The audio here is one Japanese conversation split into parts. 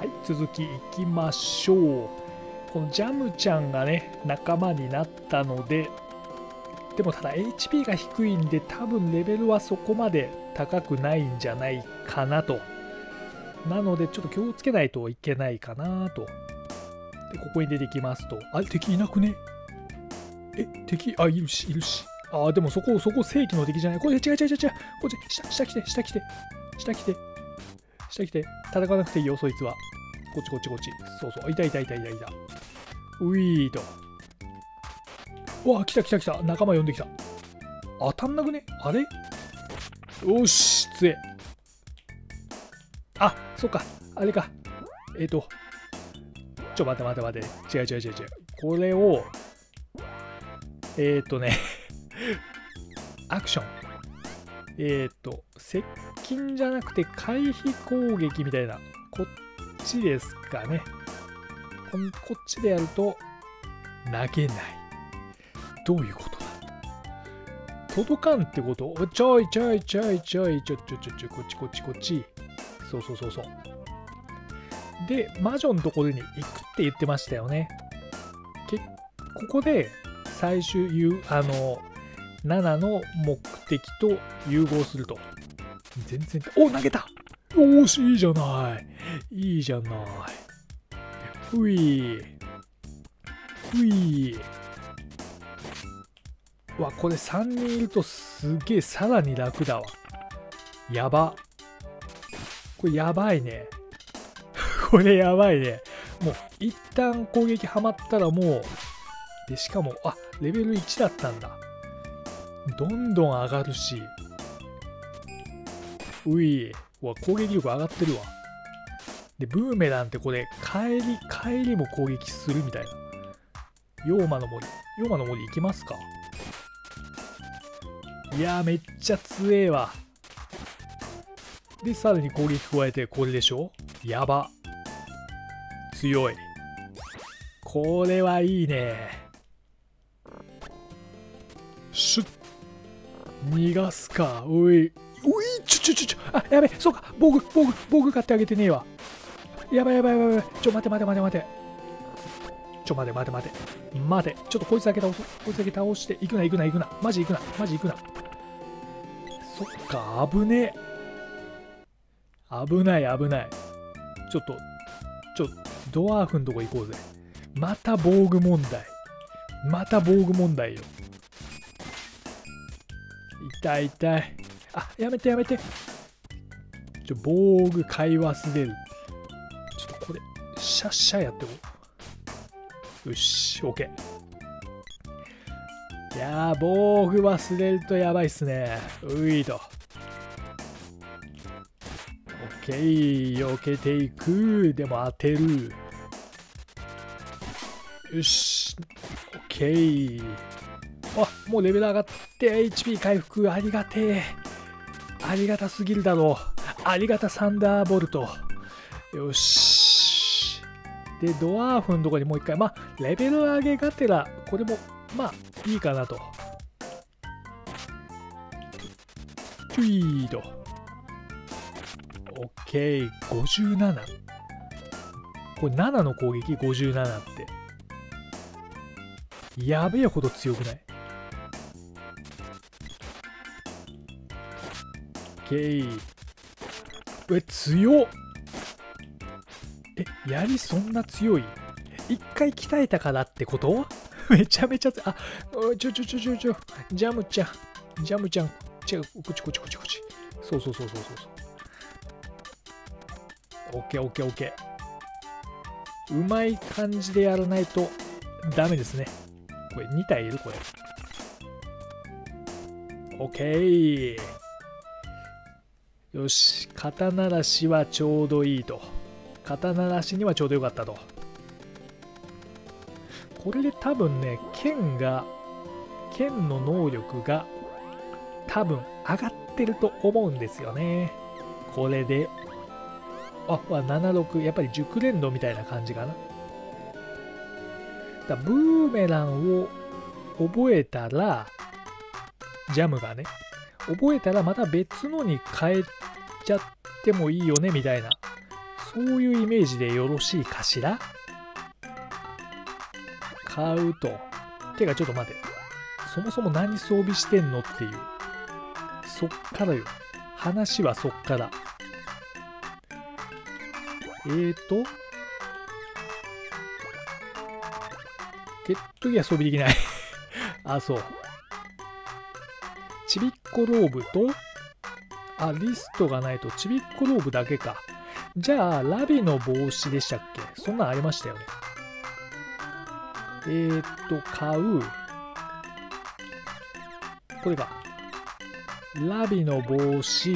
はい続きいきましょう。このジャムちゃんがね仲間になったのででもただ HP が低いんで多分レベルはそこまで高くないんじゃないかなと。なのでちょっと気をつけないといけないかなと。でここに出てきますと。あれ敵いなくね？え敵あいるしいるし。あでもそこそこ正規の敵じゃない？これ違う違う違う違う。こっち下下来て下来て。下来て。下来て。戦わなくていいよそいつは。こっちこっちこっち。そうそう。いたいたいたいたいた。ウィーと。うわ来た来た来た。仲間呼んできた。当たんなくね？あれ？よし強え。あそっか。あれか。えっ、ー、と。ちょ待て待て待て。違う違う違う違う。これをえっ、ー、とね。アクション。えっ、ー、と接近じゃなくて回避攻撃みたいな。こっちですかね。こっちでやると投げない。どういうことだ届かんってこと？ちょいちょいちょいちょいちょちょちょちょこっちこっちこっち。そうそうそうそう。で魔女のところに行くって言ってましたよね。けここで最終あの7の目的と融合すると。全然お投げた！おしいいじゃない。いいじゃない。ふい。ふい。わこれ3人いるとすげえさらに楽だわ。やば。これやばいね。これやばいね。もう一旦攻撃はまったらもう。でしかもあレベル1だったんだ。どんどん上がるし。うい。わ攻撃力上がってるわ。でブーメランってこれ帰り帰りも攻撃するみたいな。妖魔の森。妖魔の森行きますか？いやめっちゃ強えわ。でさらに攻撃加えてこれでしょ？やば。強い。これはいいね。シュッ。逃がすか。おい。おいちょちょちょちょあやべそうか防具防具防具買ってあげてねえわ。やばいやばいやばいやばい。ちょ待て待て待て待て。ちょ待て待て待て。待て。ちょっとこいつだけ倒すこいつだけ倒して行くな行くな行くな。マジ行くなマジ行くな。そっか危ねえ。危ない危ない。ちょっとちょドワーフのとこ行こうぜ。また防具問題。また防具問題よ。痛い痛い。あやめてやめて。ちょ防具買い忘れる。ちょっとこれシャッシャやってこう。よし OK いやー防具忘れるとやばいっすね。ういと。OK 避けていく。でも当てる。よし OK あもうレベル上がって HP 回復ありがてえありがたすぎるだろう。ありがたサンダーボルト。よし。でドワーフのとこにもう一回。まあレベル上げがてらこれもまあいいかなと。チュイー。ド OK57 これ7の攻撃？57って。やべえほど強くない？ケーえ強っ。え槍そんな強い？一回鍛えたからってこと？めちゃめちゃあちょちょちょちょちょジャムちゃん。ジャムちゃん。違うこっちこっちこっちこっち。そうそうそうそうそうそう。オッケーオッケーオッケー。うまい感じでやらないとダメですね。これ2体いる？これ。オッケー。よし、肩慣らしはちょうどいいと。肩慣らしにはちょうどよかったと。これで多分ね、剣が、剣の能力が多分上がってると思うんですよね。これで。あ、76、やっぱり熟練度みたいな感じかな。だブーメランを覚えたら、ジャムがね、覚えたらまた別のに変えちゃってもいいよねみたいなそういうイメージでよろしいかしら？買うと。てかちょっと待て。そもそも何装備してんのっていう。そっからよ。話はそっから。えーと、ゲットギア装備できない あ、そう。ちびっこローブと、あ、リストがないとちびっこローブだけか。じゃあ、ラビの帽子でしたっけ？そんなんありましたよね。えー、っと、買う。これか。ラビの帽子。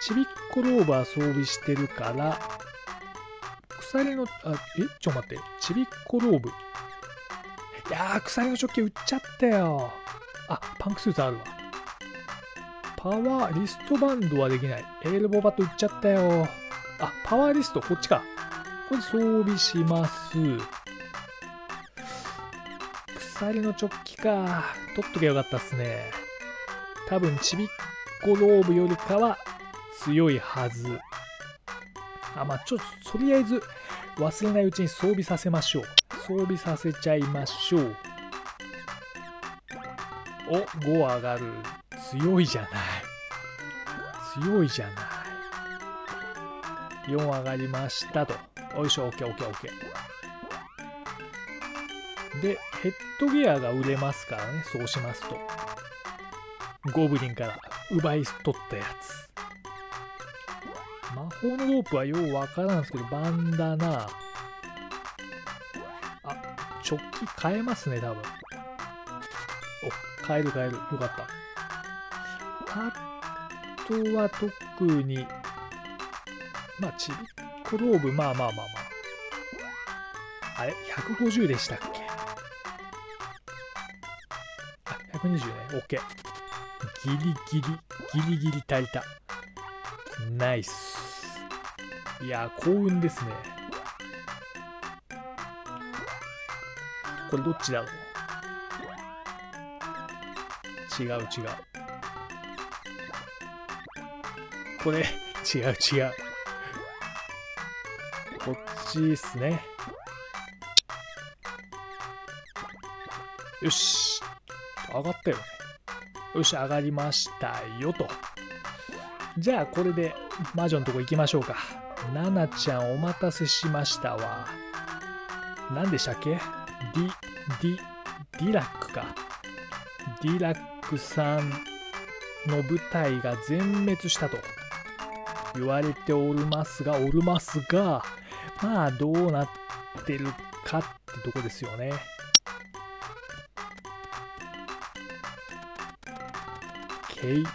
ちびっこローバー装備してるから、鎖の、あ、え？ちょ待って。ちびっこローブ。いやー、鎖の食器売っちゃったよ。あ、パンクスーツあるわ。パワー、リストバンドはできない。エールボバット売っちゃったよ。あ、パワーリスト、こっちか。これ装備します。鎖のチョッキか。取っときゃよかったっすね。多分、ちびっこローブよりかは強いはず。あ、まあ、ちょっと、とりあえず、忘れないうちに装備させましょう。装備させちゃいましょう。お、5上がる。強いじゃない。強いじゃない。4上がりましたと。よいしょ、OKOKOK。で、ヘッドギアが売れますからね、そうしますと。ゴブリンから奪い取ったやつ。魔法のロープはようわからんすけど、バンダナ。あ、チョッキ変えますね、多分。お、変える変える。よかった。あとは特に、まあ、ちびっこローブ、まあまあまあまあ。あれ ?150 でしたっけ？あ、120ね。OK。ギリギリ、ギリギリ足りた。ナイス。いや幸運ですね。これどっちだろう？違う違う。これ、違う違う。こっちっすね。よし。上がったよね。よし、上がりましたよと。じゃあ、これで魔女のとこ行きましょうか。ナナちゃんお待たせしましたわ。何でしたっけ？ディ、ディ、ディラックか。ディラックさんの部隊が全滅したと。言われておりますが、おりますが、まあどうなってるかってとこですよね。OK。よ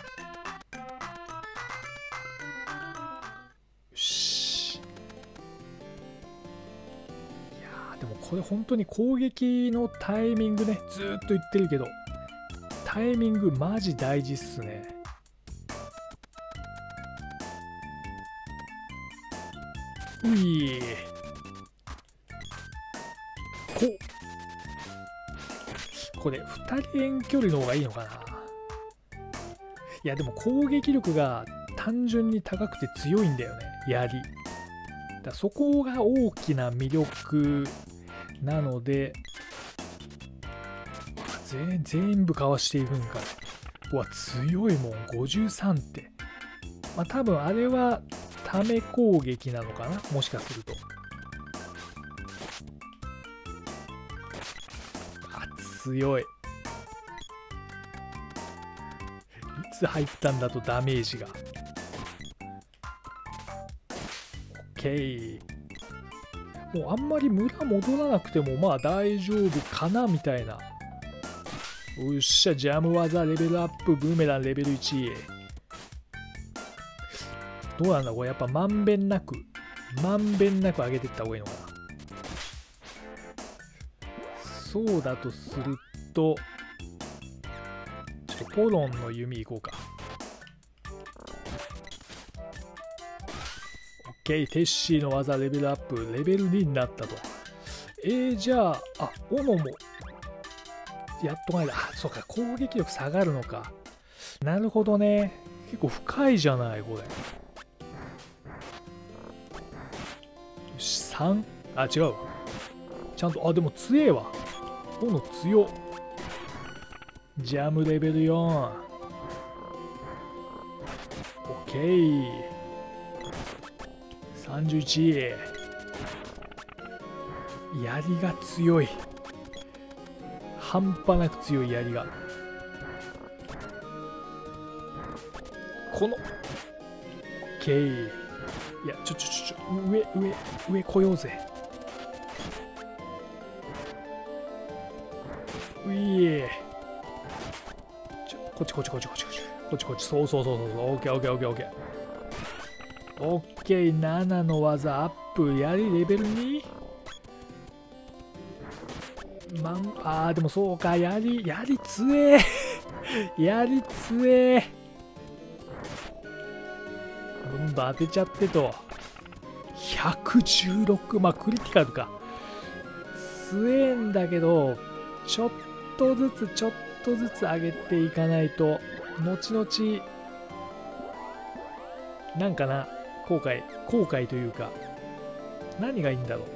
し。いやでもこれ本当に攻撃のタイミングね、ずっと言ってるけど、タイミングマジ大事っすね。ういここれ2人遠距離の方がいいのかな。いやでも攻撃力が単純に高くて強いんだよね。槍。だそこが大きな魅力なので全部かわしていくんか。うわ強いもん。53ってまあ多分あれはため攻撃なのかな？もしかすると。あ、強い。いつ入ったんだとダメージが。OK。もうあんまり村戻らなくてもまあ大丈夫かなみたいな。うっしゃ、ジャム技レベルアップ、ブーメランレベル1。どうなんだこれやっぱまんべんなく、まんべんなく上げていった方がいいのかな。そうだとすると、ちょっとポロンの弓いこうか。OK、テッシーの技レベルアップ、レベル2になったと。えー、じゃあ、あ、斧も、やっと前だ。あ、そうか、攻撃力下がるのか。なるほどね。結構深いじゃない、これ。3あ違う。ちゃんとあでも強えわ。斧強。ジャムレベル4オッケー。31槍が強い。半端なく強い槍が。この。OK いやちょちょちょ上上上来ようぜ。ういえ。こっちこっちこっちこっちこっちこっちこっち。そうそうそうそうオッケーオッケーオッケーオッケーオッケー7の技アップ。やりレベル 2? まんあーでもそうか。やりやりつえ。やりつえ。どんどん当てちゃってと。116まあクリティカルか。強えんだけどちょっとずつちょっとずつ上げていかないと後々なんかな後悔後悔というか何がいいんだろう。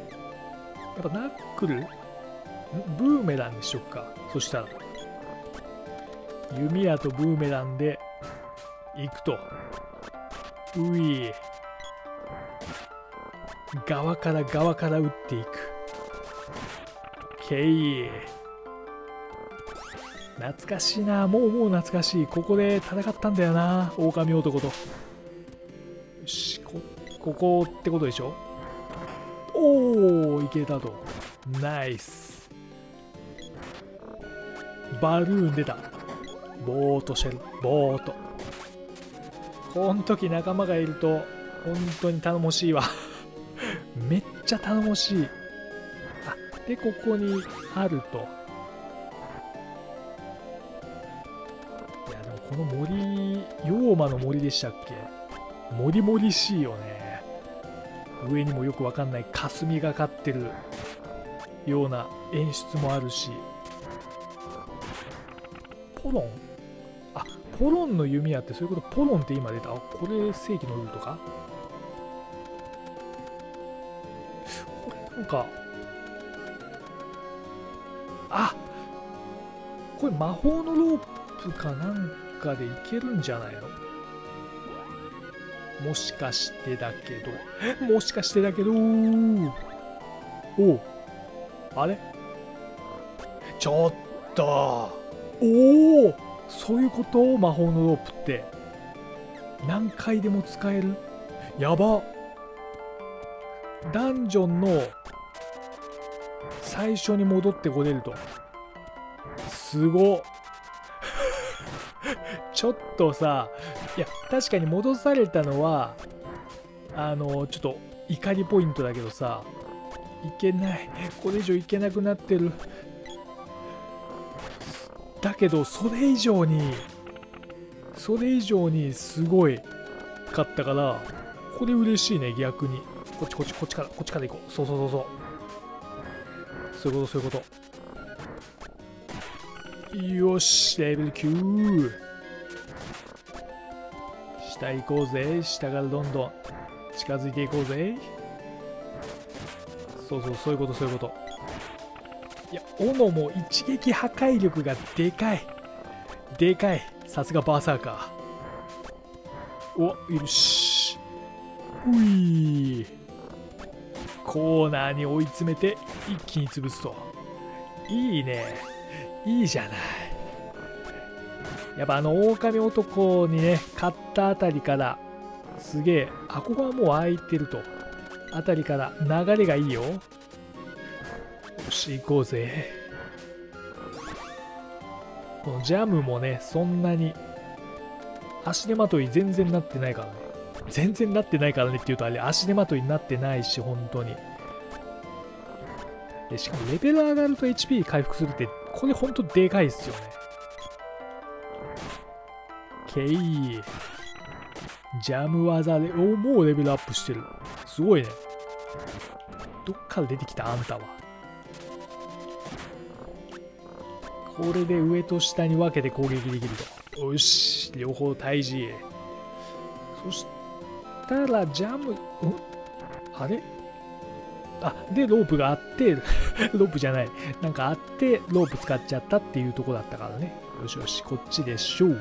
やっぱナックル？ブーメランにしよっか。そしたら。弓矢とブーメランで行くと。うい側から側から撃っていく。けい。懐かしいな。もうもう懐かしい。ここで戦ったんだよな。狼男と。よしこここってことでしょ？おおいけたと。ナイス。バルーン出た。ボートシェル。ボート。この時仲間がいると本当に頼もしいわ。めっちゃ頼もしい。あでここにあると。いやでもこの森妖魔の森でしたっけ？モリモリしいよね。上にもよくわかんない霞がかってるような演出もあるし。ポロン？あポロンの弓矢ってそういうこと？ポロンって今出た？これ正規のルートか？なんかあこれ魔法のロープかなんかでいけるんじゃないの？もしかしてだけど。もしかしてだけど。おあれ？ちょっと。おおそういうこと？魔法のロープって。何回でも使える？やば。ダンジョンの最初に戻ってこれると。すご ちょっとさいや確かに戻されたのはあのちょっと怒りポイントだけどさいけない。これ以上いけなくなってる。だけどそれ以上にそれ以上にすごいかったからこれ嬉しいね逆に。こっちこっちこっちからこっちから行こう。そうそうそうそう。そういうことそういうこと。よしレベル9下行こうぜ下からどんどん。近づいていこうぜ。そうそうそういうことそういうこと。いや斧も一撃破壊力がでかい。でかい。さすがバーサーカー。およし。ういコーナーに追い詰めて一気に潰すと。いいね。いいじゃない。やっぱあの狼男にね勝ったあたりからすげえあここはもう空いてると。あたりから流れがいいよ。よし行こうぜ。このジャムもねそんなに足手まとい全然なってないからね。全然なってないからねって言うとあれ足手まといになってないし本当に。でしかもレベル上がると HP 回復するってこれ本当でかいっすよね。ケイ。ジャム技でおもうレベルアップしてる。すごいね。どっから出てきたあんたは。これで上と下に分けて攻撃できると。よし両方退治。そしたらジャムん？あれ？あでロープがあって ロープじゃない。なんかあってロープ使っちゃったっていうとこだったからね。よしよしこっちでしょう。こ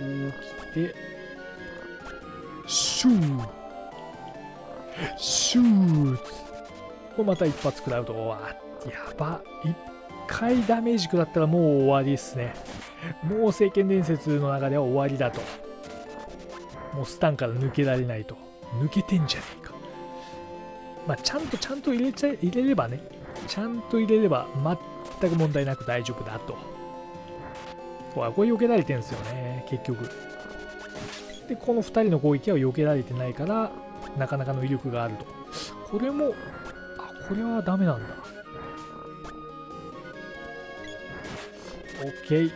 う来てシューシューこれまた一発食らうとわやば。一回ダメージ食らったらもう終わりですね。もう聖剣伝説の中では終わりだと。もうスタンから抜けられないと。抜けてんじゃねえか。まあちゃんとちゃんと入れちゃ入れればね。ちゃんと入れれば全く問題なく大丈夫だと。ほらこれ避けられてんすよね。結局。でこの2人の攻撃は避けられてないからなかなかの威力があると。これもあこれはダメなんだ。OK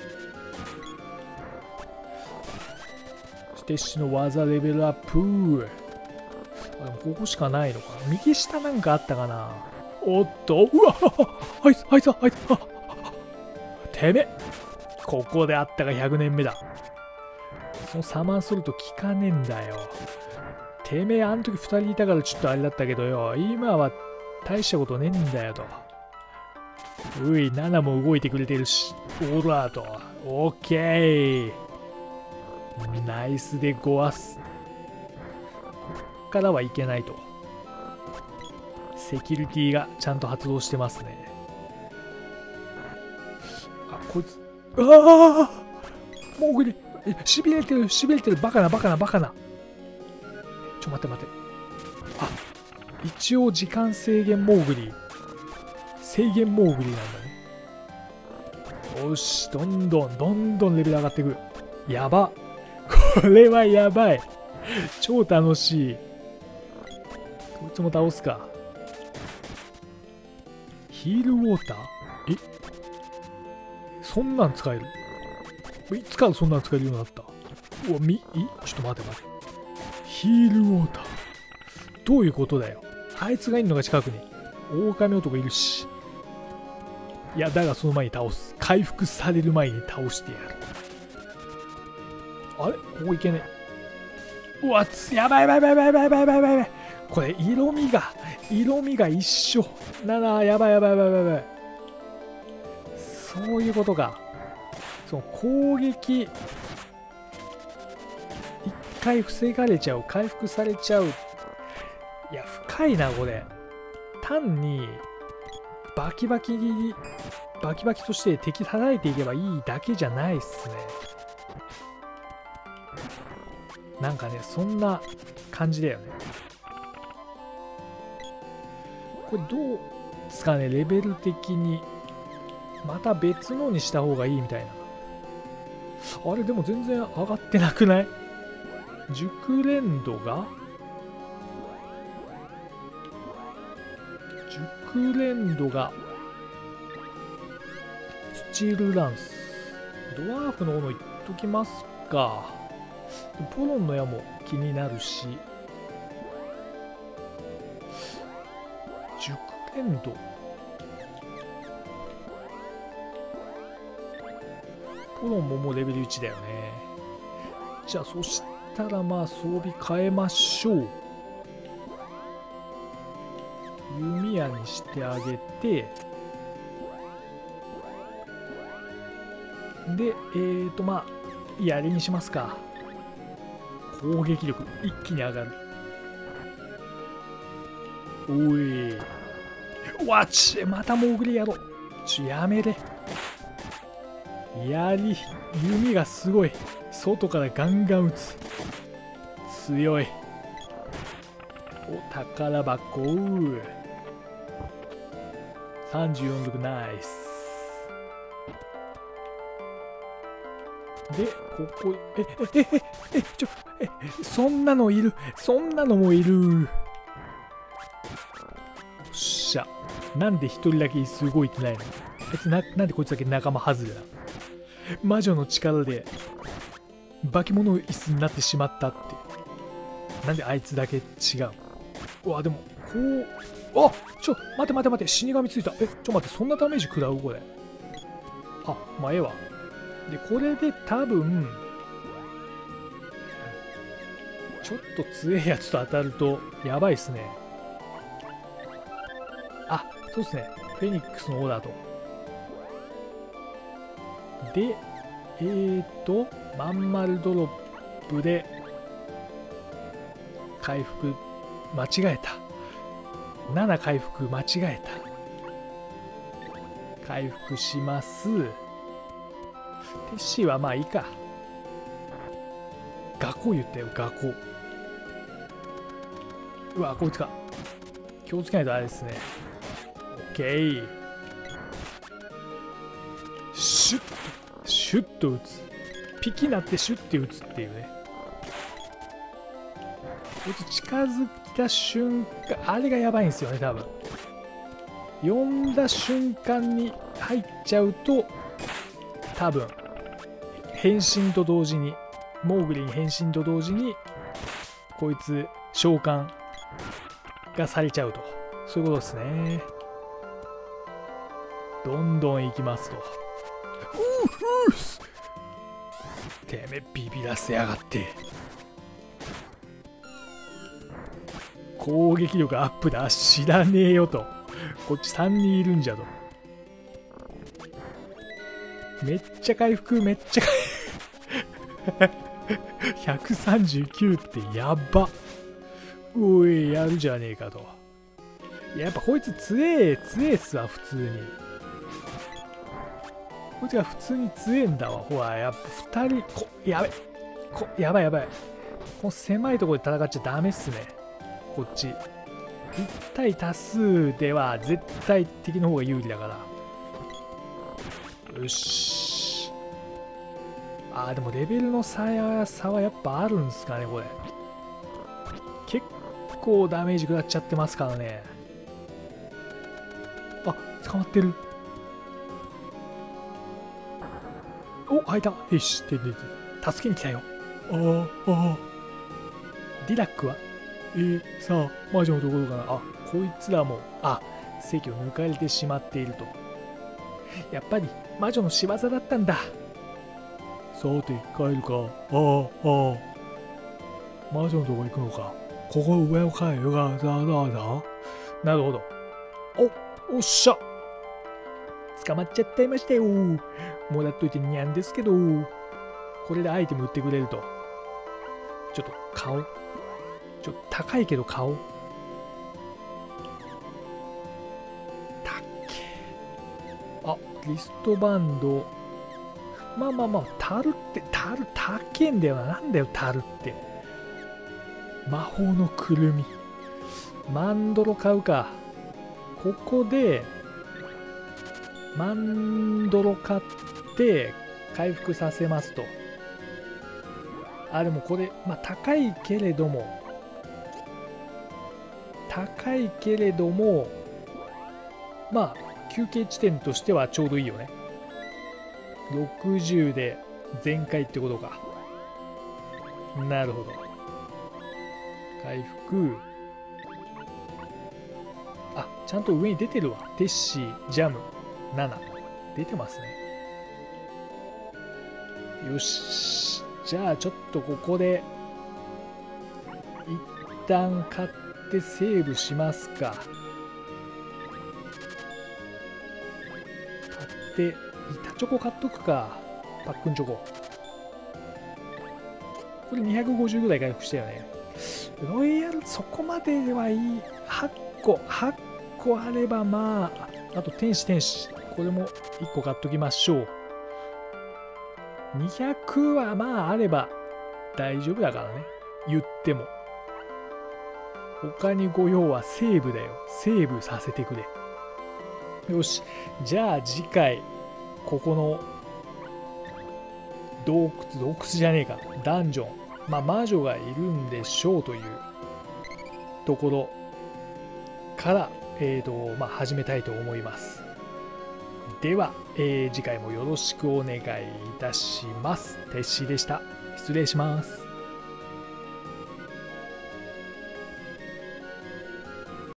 ステッシュの技レベルアップあここしかないのか右下なんかあったかなおっとうわあいつあいつあいつあてめえここであったが100年目だそのサマーソルト効かねえんだよてめえあの時2人いたからちょっとあれだったけどよ今は大したことねえんだよとうい7も動いてくれてるしオーラーとオッケーナイスでごわす。こっからはいけないと。セキュリティがちゃんと発動してますね。あこいつ。ああもうぐりしびれてるしびれてる。バカなバカなバカな。ちょ待って待って。あ一応時間制限モーグリ制限モーグリなんだね。よしどんどんどんどんレベル上がっていくやば。これはやばい。超楽しい。こいつも倒すか。ヒールウォーター？え？そんなん使える？いつからそんなん使えるようになった？うわみ？いちょっと待て待て。ヒールウォーター。どういうことだよ。あいつがいるのが近くに。狼男いるし。いやだがその前に倒す。回復される前に倒してやる。あれ？ここいけねえ。うわ、やばいやばいやばいやばいやばいやばいやばい。これ、色味が、色味が一緒。なな、やばいやばいやばいやばい。そういうことか。その攻撃、一回防がれちゃう、回復されちゃう。いや、深いな、これ。単に、バキバキに、バキバキとして敵叩いていけばいいだけじゃないっすね。なんかねそんな感じだよね。これどうですかねレベル的にまた別のにした方がいいみたいな。あれでも全然上がってなくない？熟練度が？熟練度が？スチールランス。ドワーフの斧いっときますか。ポロンの矢も気になるし熟練度。ポロンももうレベル1だよね。じゃあそしたらまあ装備変えましょう。弓矢にしてあげて。でえーとまあ槍にしますか。攻撃力一気に上がる。おいうわちまた潜りやろちやめれ。槍弓がすごい。外からガンガン撃つ。強い。お宝箱34毒ナイス。でここええええちょえそんなのいる。そんなのもいる。よっしゃ。なんで一人だけ椅子動いてないの？あいつななんでこいつだけ仲間外れだ？魔女の力で化け物椅子になってしまったって。なんであいつだけ違う？うわでもこうあちょ待て待て待て死神ついた。えちょ待ってそんなダメージ食らう？これ。あまあええわ。でこれで多分ちょっと強いやつと当たるとやばいっすね。あそうですね。フェニックスのオーダーと。でえーとまん丸ドロップで回復間違えた。7回復間違えた。回復します。ッシーはまあいいか。学校言ったよ学校。うわこいつか気をつけないとあれですね。オッケー。シュッ。シュッと打つ。ピキなってシュッて打つっていうね。こいつ近づいた瞬間あれがやばいんですよね多分。呼んだ瞬間に入っちゃうと多分。変身と同時にモーグリに変身と同時にこいつ召喚がされちゃうと。そういうことですね。どんどんいきますと。うふてめえビビらせやがって。攻撃力アップだ知らねえよと。こっち3人いるんじゃと。めっちゃ回復めっちゃ回復。139ってやば。おいやるじゃねえかと。やっぱこいつ強え強えっすわ普通に。こいつが普通に強えんだわほら。やっぱ2人こやべ。こやばいやばい。この狭いとこで戦っちゃダメっすね。こっち。1対多数では絶対敵の方が有利だから。よし。あーでもレベルの差や差はやっぱあるんすかねこれ。結構ダメージ食らっちゃってますからね。あ捕まってる。お開いた。よしででで助けに来たよ。ああああディラックは？えー、さあ魔女のところかなあこいつらもあ席を抜かれてしまっていると。やっぱり魔女の仕業だったんださて帰るか？ああああ。魔女のとこ行くのか？ここ上を帰るがだだだなるほど。おおっしゃ。捕まっちゃってましたよ。もらっといてにゃんですけど。これでアイテム売ってくれると。ちょっと顔ちょっと高いけど顔たっけあリストバンド。まあまあまあタルってタル高えんだよななんだよタルって。魔法のくるみ。マンドロ買うか。ここでマンドロ買って回復させますと。あでもこれまあ高いけれども高いけれどもまあ休憩地点としてはちょうどいいよね。60で全開ってことか。なるほど。回復。あちゃんと上に出てるわ。テッシージャム。7出てますね。よし。じゃあちょっとここで一旦買ってセーブしますか。買って板チョコ買っとくかパックンチョコ。これ250ぐらい回復したよね。ロイヤルそこまではいい。8個8個あればまああと天使天使。これも1個買っときましょう。200はまああれば大丈夫だからね。言っても。他にご用はセーブだよ。セーブさせてくれ。よし。じゃあ次回。ここの洞窟洞窟じゃねえかダンジョンまあ魔女がいるんでしょうというところからえーとまあ、始めたいと思いますでは、えー、次回もよろしくお願いいたします。鉄子でした。失礼します。